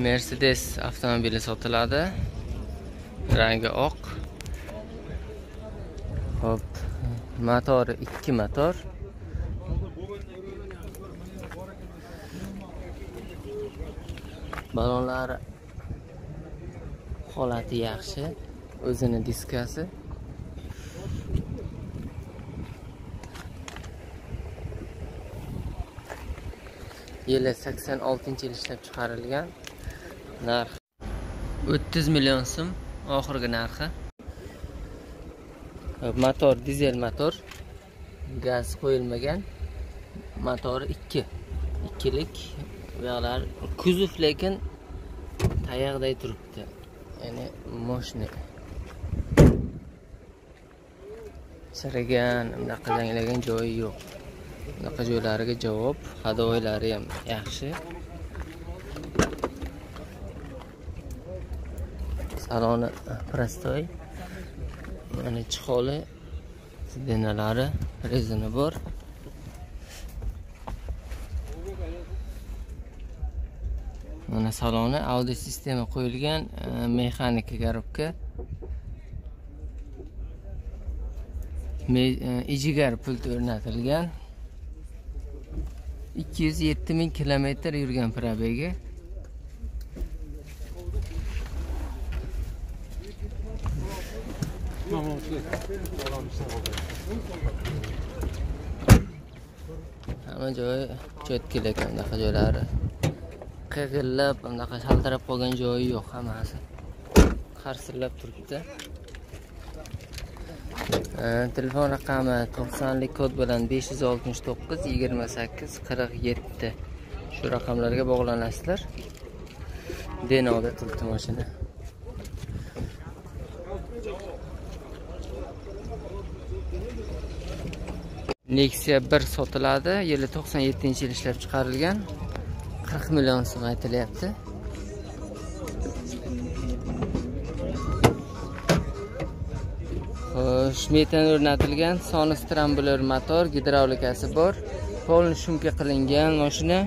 Mercedes avtomobili sotiladi. Rangi oq. Hop. Motori 2 motor. Balonlari holati yaxshi. O'zini diskasi. Yili 86-yil ishlab chiqarilgan. Narx 30 million so'm oxirgi narxi. Motor dizel motor. Gaz qo'yilmagan. Motori 2. Ikkilik. buyoqlar kuzov lekin tayoqday turibdi. Ya'ni moshina. Chirigan, bunaqa zanglagan joyi yo'q. Bunaqa joylariga javob, hadoylari ham yaxshi. Saloni prostoy. Mana chiholi, sidenalari, rezini bor. Mana saloni audio sistema qo'yilgan, e, mexanika garobka. E, ijigar pult o'rnatilgan 207 ming kilometr yurgan probegi hamma joyi cho'tkil ekan bunaqa joylari. Qig'illab bunaqa shaltirab qolgan joyi yo'q hammasi. Qarsillab turibdi. Telefon raqami 90lik kod bilan 569 28 47 shu raqamlarga bog'lanasizlar. Denoda turibdi mashina. Nexia 1 sotiladi yili 97 yil ishlab chiqarilgan 40 million so'm aytilyapti Xo'sh, metan o'rnatilgan, soni strambuler motor, gidravlikasi bor. Polni shumka qilingan mashina.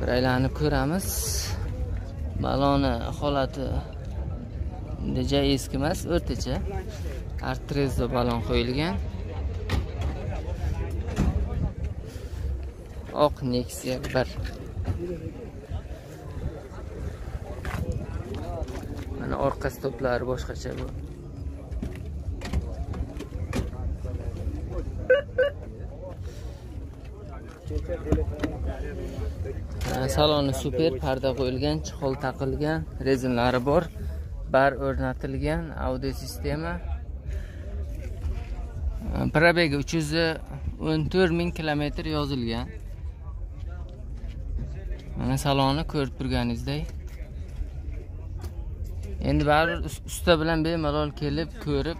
Bir aylanib ko'ramiz. Baloni holati deja eski emas, o'rtacha. artrezda balon qo'yilgan. oq Nexia 1 mana orqa stoplari boshqacha bu saloni super parda qo'yilgan chihol taqilgan rezinlari bor. Bar o'rnatilgan audio sistema. Probegi 314 ming kilometr yozilgan. Mana salonni ko'rib turganingizdek. Endi baribir usta bilan bemalol kelib ko'rib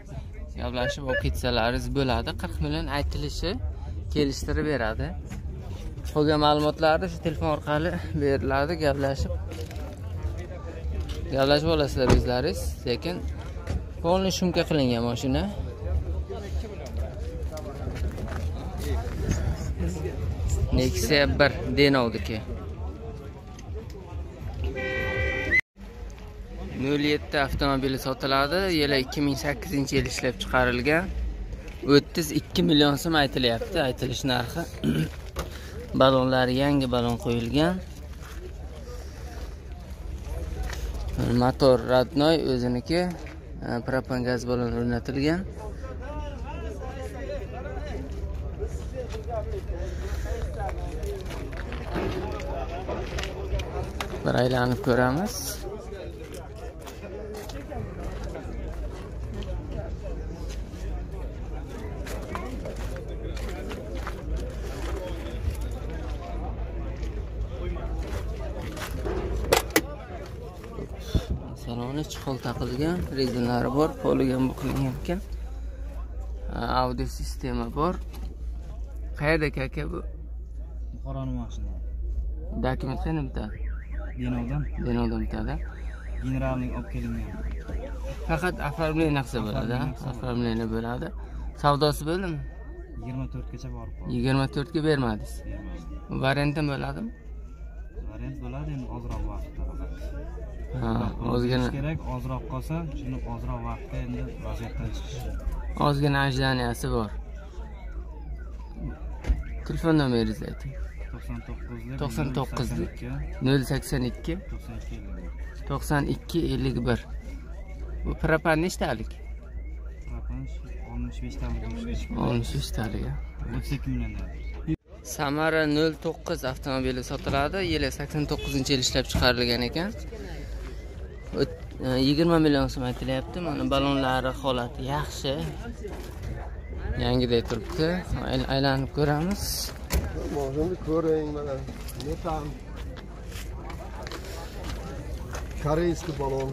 gaplashib olib ketsalaringiz bo'ladi. 40 million aytilishi kelishtirib beradi. Qolgan ma'lumotlarni shu telefon orqali beriladi gaplashib gaplashib olasizlar o'zlaringiz lekin полный shumka qilingan mashina Nexia 1 Denovniki 07 avtomobili sotiladi. Yili 2008-yil ishlab chiqarilgan. 32 million so'm aytilyapti, aytilish narxi. Balonlari yangi balon qo'yilgan. Motor родной o'ziniki e, propan gaz balon o'rnatilgan. Bir aylanib ko'ramiz. Saloni chihol taqilgan rezinlari bor poligon qilingan ekan audio sistema bor. Qayerda aka bu? Buxoroni mashina dokument qayerdan bitadi denovdan. Denovdan bitadi generalniy olib kelingan. Faqat оформление qilsa bo'ladi оформление bo'ladi. Savdosi bo'ldimi? Yigirma to'rtgacha borib qoldi. Yigirma to'rtga bermadingiz? Bermadim. Bo'ladimi? Variant bo'ladi endi ozroq vaqtda faqat Vaqt ozgina kerak ozroq qolsa shuni ozroq vaqtda endi vaziyatdan chiqish ozgina ajdaniyasi bor. Telefon nomeringizni ayting. To'qson to'qqizlik 99 nol sakson ikki. 082 to'qson ikki ellik bir. 92 51 bu propan nechtalik oltmish beshtami bo'lishi 63 talik a. o'ttiz ikki million deyapti samara 09 avtomobili sotiladi yili 89 yil ishlab chiqarilgan ekan E, 20 million so'm aytilyapti. Mana ballonlari holati yaxshi. Yangiday turibdi. Ayl- aylanib ko'ramiz. Moshini ko'ring mana. Metan. Koreyskiy balon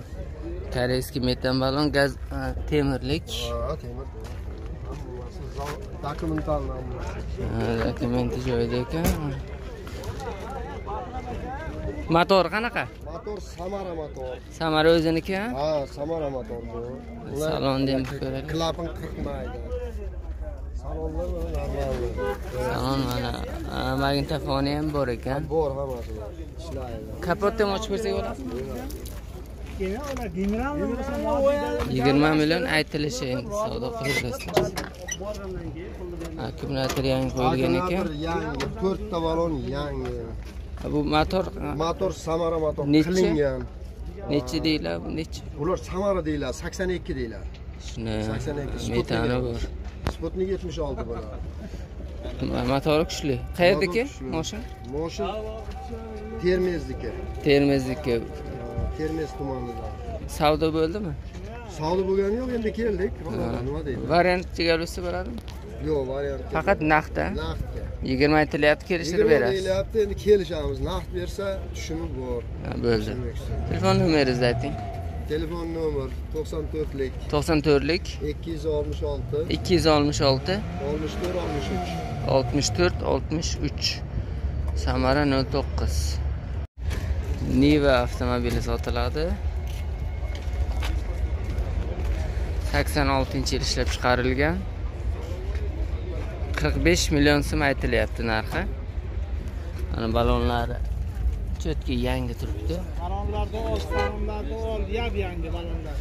koreyskiy metan ballon gaz e, temirlik. Ha temir E, dokumenti joyida ekan motor qanaqa? Motor samara motor. Samara o'ziniki a? ha samara motor bu. Salonni ham ko'raylik klapan qirqmaydi. Salon mana magnitofoni ham bor ekan. Bor hammasi bor. Ishlaydi. Kapotni ham ochib bersak bo'ladimi yigirma million aytilishi endi savdo akkumulyator yangi qo'yilgan ekan. Akkumulyator yangi to'rtta balon yangi bu motor motor samara motor qilingan nechi deyiladi bu nechi? Ular samara deyiladi sakson ikki deyiladi shuni 82 metani bor. Sputnik yetmish olti bo'ladi motori kuchli. Kuchli. moshin? Moshin Termizniki. termizniki Termiz tumanida. savdo bo'ldimi? Savdo bo'lgani yo'q, endi keldik. Nima deydi? variant chigalsa bo'ladimi Yo'q, variant. faqat naqdda. Naqdga. yigirma aytilyapti kelishtirib Yigirma berasiz. deyilyapti, endi kelishamiz. Naqd bersa tushumi bor. Bo'ldi. Telefon nomeringizni ayting. Telefon nomer 94 lik. 94 lik. 266 266 64 63. 64 63 samara 09 niva avtomobili sotiladi. 86 yil ishlab chiqarilgan 45 million so'm aytilyapti narxi. Mana ballonlari cho'tki yangi turibdi. Balonlarda ol, salonlarda ol, yab yangi balonlar.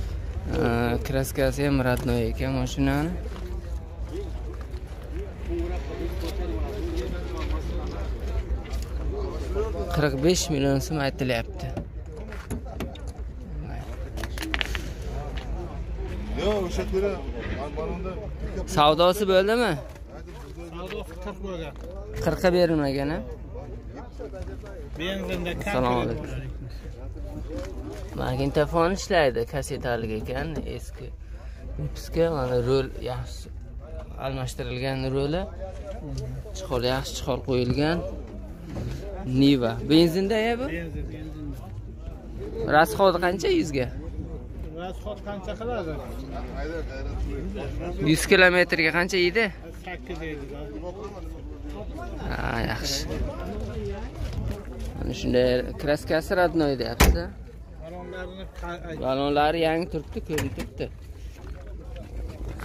Kraskasi ham родной ekan mashinani. qirq besh million so'm aytilyapti. Yo'q, o'sha savdosi bo'ldimi Savdo 40 bo'lgan. qirqqa berilmagan a Benzinda Assalomu alaykum. magnitofon ishlaydi kassetalik ekan eski выпуска mana rol yaxshi almashtirilgan roli. Chihol yaxshi chihol qo'yilgan. Niva. Benzinda ya bu? Rasxodi qancha yuzga? Rasxod qancha qiladi? yuz kilometrga qancha yeydi 8 deydi. ha yaxshi. Mana shunday kraskasi родной deyapti ballonlari yangi turibdi ko'rinib turibdi.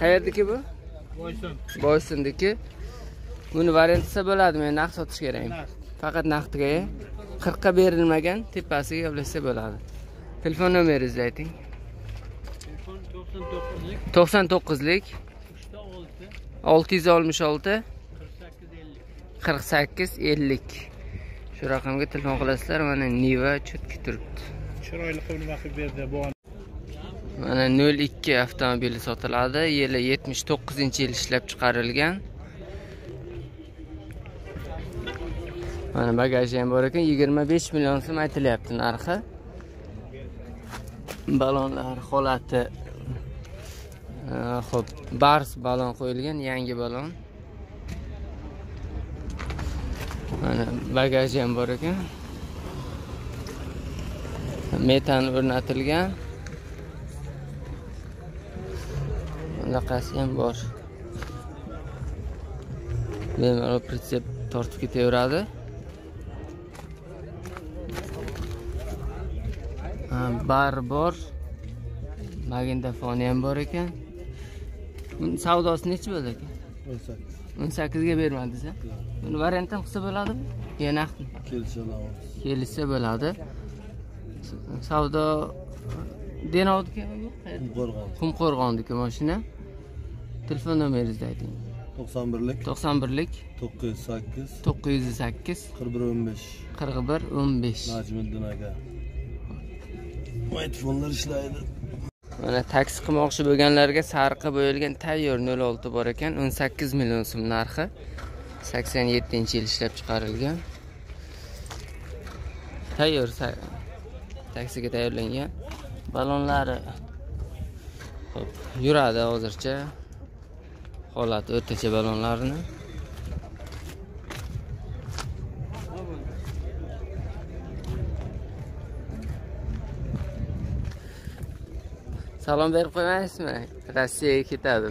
Qayerdiki bu? Boysun. boysundiki. Buni variantisa bo'ladimi men naqd sotish kerakmi Naqd. faqat naqdga qirqqa berilmagan tepasiga gaplashsa bo'ladi. Telefon nomeringizni ayting Telefon 99 lik to'qson to'qqizlik. 6 olti yuz oltmish olti. 48 50. qirq sakkiz ellik. Shu raqamga telefon qilasizlar mana niva cho'tki turibdi. Chiroyli qilib nima qilib berdi bu mana nol ikki avtomobili sotiladi yili yetmish to'qqizinchi yil ishlab chiqarilgan. Mana bagaji ham bor ekan yigirma besh million so'm aytilyapti narxi. Ballonlar holati ho'p bars balon qo'yilgan yangi balon mana bagaji ham bor ekan. Metan o'rnatilgan. Bunaqasi ham bor. Bemalol pritsep tortib ketaveradi. Ha, bar bor. Magnitofoni ham bor ekan. Savdosi nechi bo'ldi aka? o'n sakkiz 18 ga bermadingiz a? Buni variant ham qilsa bo'ladimi? Yo naqdmi? kelishamiz Kelishsa bo'ladi. Savdo Denovniki yo'q? qayerda? qo'rg'on Qumqo'rg'onniki mashina. Telefon nomeringizni ayting. to'qson birlik 91lik to'qqiz yuz sakkiz 908 qirq bir o'n besh 41 15. najmiddin aka smartfonlar ishlaydi Mana taksi qilmoqchi bo'lganlarga sariqqa bo'yalgan tayyor 06 bor ekan, 18 million so'm narxi. 87-yil ishlab chiqarilgan. Tayyor taksiga tayyorlangan. Balonlari yuradi hozircha. Holati o'rtacha balonlarni. Salom berib qo'ymaysizmi? Rossiyaga ketadi.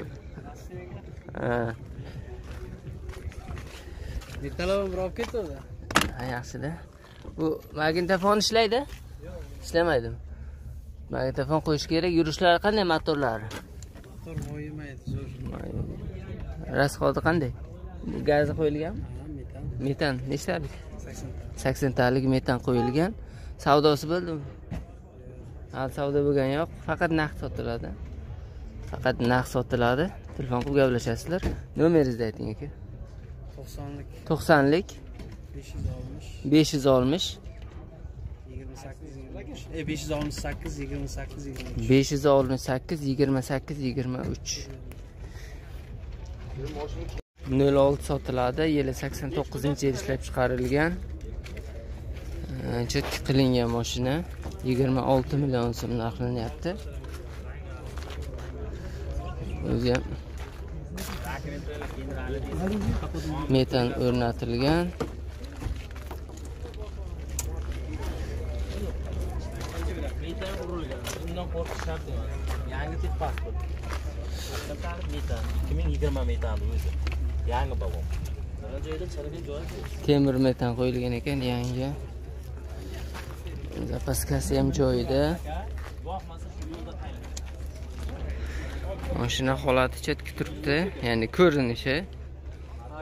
Ertalab bir olib ketuvdi. yaxshida. Bu magnitofon ishlaydi? Ishlamaydimi? Magnitofon qo'yish kerak. Yurishlari qanday motorlari? Motor moyimaydi, zo'r. Rasxodi qanday? Gazi qo'yilgan? Ha, metan Metan nechtalik? 80 ta. 80 talik metan qo'yilgan. Savdosi bo'ldimi? Savdo bo'lgani yo'q. Faqat naqd sotiladi. Faqat naqd sotiladi. Telefon qilib gaplashasizlar. Nomeringizni ayting aka. 90lik 90lik 560 560 28 23. E 568 28 23. 568 28 23 06 sotiladi yili 89 yil ishlab chiqarilgan chetki qilingan mashina 26 million so'm narxlanyapti o'zi ham metan o'rnatilgan Bundan qo'rqish shart emas. Yangi tip pasport. Haqiqatan metan. 2020 metanni o'zi. Yangi balon. Temir metan qo'yilgan ekan yangi zapaskasi ham joyida. Mashina holati chetga turibdi. Ya'ni ko'rinishi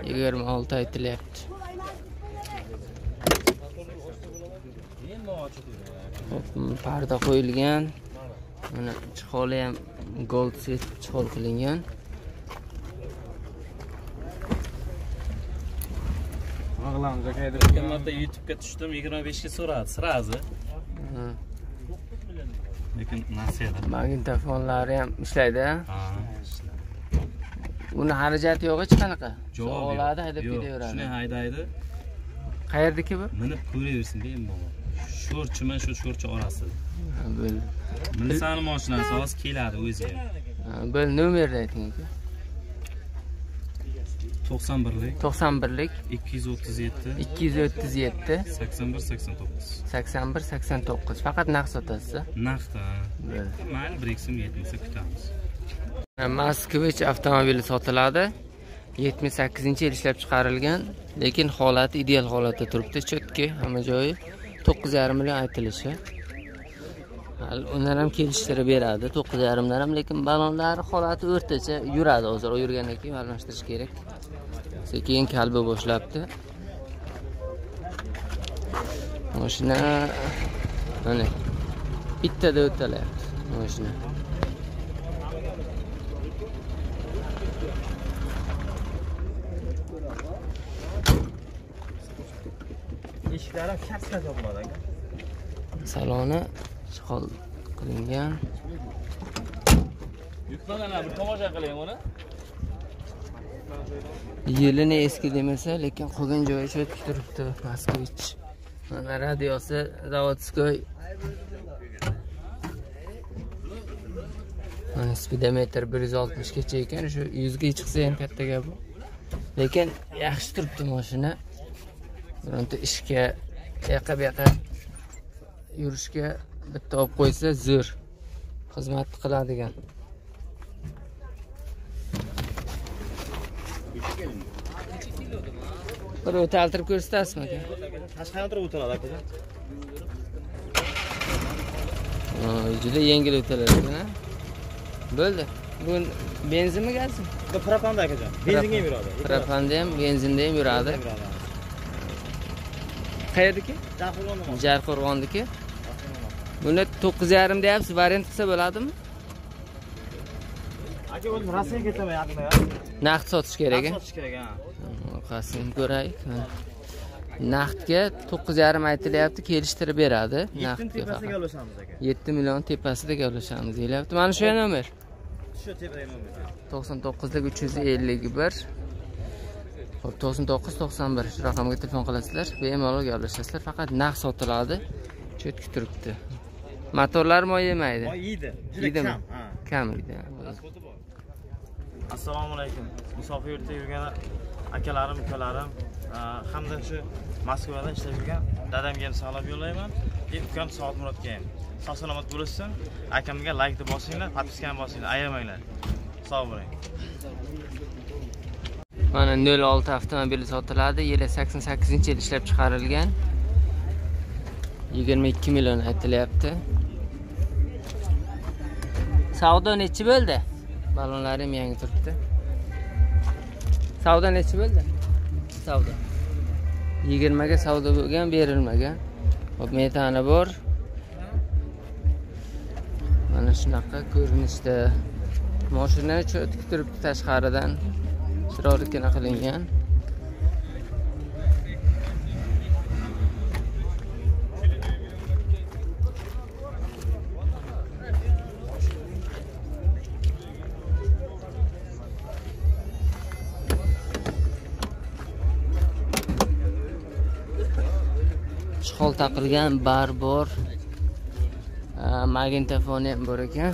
26 aytilyapti. Endi parda qo'yilgan. Mana chiholi ham gold set chihol qilingan. O'tgan marta YouTube'ga tushdim, 25 ga so'radi, srazi. Nasiyada. magnitofonlari ham ishlaydi? Ha. uni xarajati yo'q hech qanaqa Javob oladi haydab ketaveradi Shuni haydaydi, qayerdaki bu minib ko'raversin bemalol. Sho'rchimi shu sho'rchi orasida. Bo'ldi Milisani mashinasi hozir keladi o'ziga. Ha, bo'ldi nomerni ayting aka 91lik 91lik 237 237 81 89. 81 89 faqat naqd sotasiz. Bo'ldi. Mayli, bir ikki so'm yetmasa kutamiz. Moskvich avtomobili sotiladi. 78 yil ishlab chiqarilgan, lekin holati ideal holatda turibdi. Chotki, hamma joyi 9,5 million aytilishi. Undan ham kelishtirib beradi. 9,5 dan ham, lekin balonlari holati o'rtacha yuradi hozir. Yurgandan keyin almashtirish kerak. Sekin kalbi boshlabdi. Mashina mana bittada o'talyapti mashina. Eshiklari shart yopiladi aka. saloni ishg'ol qilingan. Bir tomosha qiling uni. yilini eski demasa lekin qolgan joyi cho'tib turibdi moskvich. Mana radiosi zavodskoy. Mana spidometr bir yuz oltmishgacha ekan shu yuzga chiqsa ham katta gap bu lekin yaxshi turibdi mashina bironta ishga yoqqa bu yoqqa yurishga bitta olib qo'ysa zo'r. Xizmat qiladigan. Bir o'taltirib ko'rsatasizmi aka? Tashqaridan turib o'tiradi aka. Juda yengil o'talar ekan bo'ldi. Bu benzinmi gazmi? Bu propanda akajon. Benzinga ham yuradi. propanda ham benzinda ham yuradi. Jahulon jarqo'rg'onniki buni to'qqiz yarim deyapsiz variant qilsa bo'ladimi? Aka o'zim Rossiyaga ketaman yaqinda. naqd sotish kerak a Sotish kerak ha. orqasini ko'raylik naqdga to'qqiz yarim aytilyapti kelishtirib beradi. 7 naqdga tepasiga faqat. olishamiz aka. yetti million tepasida gaplashamiz deyilyapti mana shu nomer Shu tepada nomer. to'qson to'qqizlik uch yuz ellik bir. Ho'p to'qson to'qqiz to'qson bir shu raqamga telefon qilasizlar. Bemalol gaplashasizlar faqat naqd sotiladi. Cho'tki turibdi motorlar moy yemaydi Voy yeydi. Juda kam. Kam yeydi. Assalomu alaykum. Musofir yurtda yurgan akalarim ukalarim hamda shu moskvada ishlab yurgan dadamga ham salom yo'llayman. Ukam soatmurodga ham. Sog' salomat bo'lishsin. Akamga laykni bosinglar подпискani bosinglar. Ayamanglar. Sog' bo'ling. Mana nol olti avtomobil sotiladi. Yili sakson sakkizinchi yil ishlab chiqarilgan. Yigirma ikki million aytilyapti savdo nechi bo'ldi? Balonlarim yangi turibdi. Savdo nechi bo'ldi? Savdo. Yigirmaga savdo bo'lgan berilmagan hop metani bor. Mana shunaqa ko'rinishda. Moshina cho'tki turibdi tashqaridan. Chiroylikgina qilingan. Taqilgan bar bor A, magnitofoni ham bor ekan.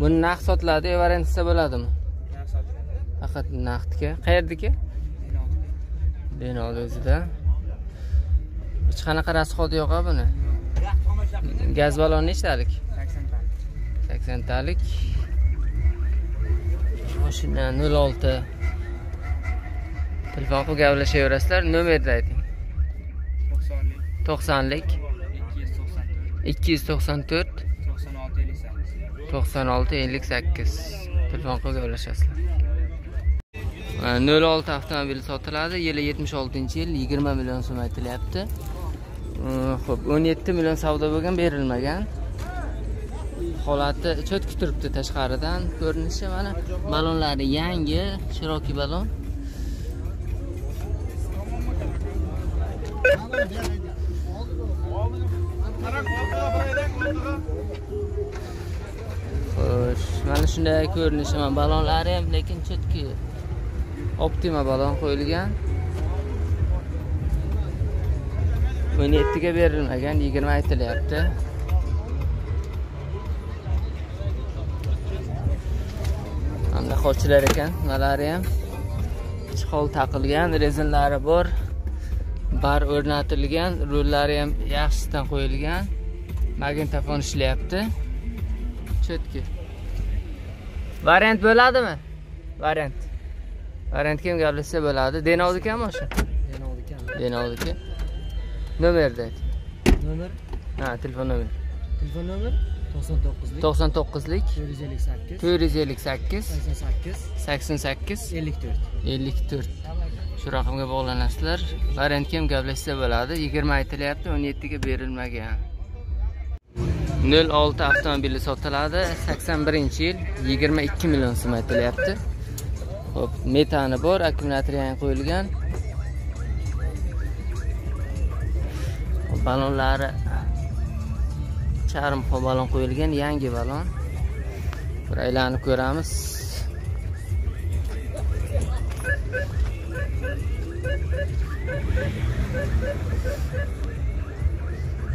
Buni naqd sotiladi variant qilsa bo'ladimi faqat naqdga. Qayerdiki? Binoni o'zida. Hech qanaqa rasxodi yo'q a buni. Gaz balon nechtalik? saksontalik mashina nol olti telefon qilib gaplashaverasizlar nomerni ayting to'qsonlik ikki yuz to'qson to'rt to'qson olti ellik sakkiz telefon qilib gaplashasizlar nol olti avtomobil sotiladi yili yetmish oltinchi yil yigirma million so'm aytilyapti ho'p o'n yetti million savdo bo'lgan berilmagan holati cho'tkib turibdi tashqaridan ko'rinishi mana ballonlari yangi shiroki ballon. Xo'sh mana shunday ko'rinishi mana balonlari ham lekin cho'tki optima balon qo'yilgan. O'n yettiga berilmagan yigirma aytilyapti. Hamda xochlar ekan nimalari ham chihol taqilgan rezinlari bor. Bar o'rnatilgan rullari ham yaxshisidan qo'yilgan. Magnitofon ishlayapti. Cho'tki. Variant bo'ladimi? Variant. Variantga ham gaplashsa bo'ladi. Denovnikiami o'sha. Denovniki nomerni ayting. Nomer? Ha telefon nomer. Telefon nomer? To'qson to'qqizlik. To'qson to'qqizlik. To'rt yuz ellik sakkiz to'rt yuz ellik sakkiz. Sakson sakkiz sakson sakkiz. Ellik to'rt. Ellik to'rt shu raqamga bog'lanasizlar. Variantga ham gaplashsa bo'ladi. Yigirma aytilyapti o'n yettiga berilmagan. Nol olti avtomobili sotiladi. Sakson birinchi yil yigirma ikki million so'm aytilyapti. Ho'p metani bor akkumulyator yangi qo'yilgan. Balonlari ballonlari charm ballon qo'yilgan yangi ballon. Bir aylanib ko'ramiz.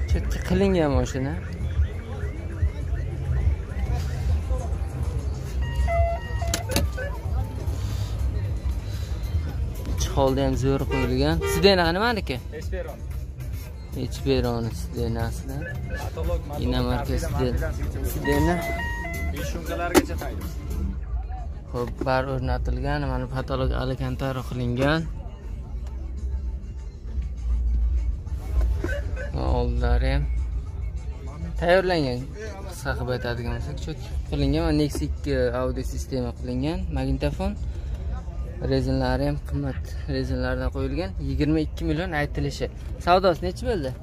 Chetga qilingan mashina chiholda ham zo'r qo'yilgan. Sidena nimaniki? Esperon. Esperoni sidenasida inamarka sidena sidena shumkalargacha tayyor Xo'p, bar o'rnatilgan, mana patolog alcantara qilingan. Oldilari. Ham tayyorlangan. Qisqa qilib aytadigan bo'lsak cho'tki qilingan va nexus ikki audio sistema qilingan. Magnitofon rezinlari ham qimmat. Rezinlardan qo'yilgan. Yigirma ikki million aytilishi. Savdosi nechi bo'ldi?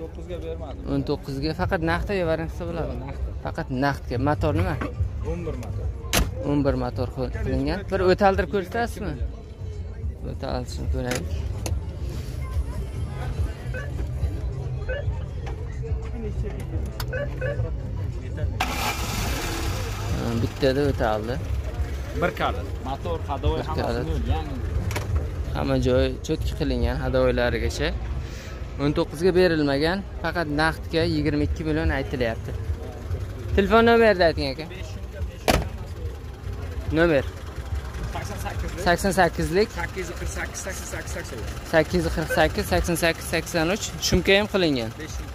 To'qqizga bermadim. O'n to'qqizga. Faqat naqdga variant bo'ladimi faqat naqdga. Motor nima? O'n bir motor. O'n bir motor qilingan. Bir o'taldirib ko'rsatasizmi o'talishini ko'raylik bittada o'taldi. Bir kali motor kali. hammasi hamma joyi cho'tki qilingan hadovoylarigacha o'n to'qqizga berilmagan faqat naqdga yigirma ikki million aytilyapti. Telefon nomerni ayting aka. Nomer sakson sakkizlik sakkiz yuz qirq sakkiz sakson sakkiz sakson sakkiz yuz qirq sakkiz sakson sakkiz sakson uch shumka ham qilingan besh yuz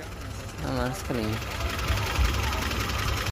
hammasi qilingan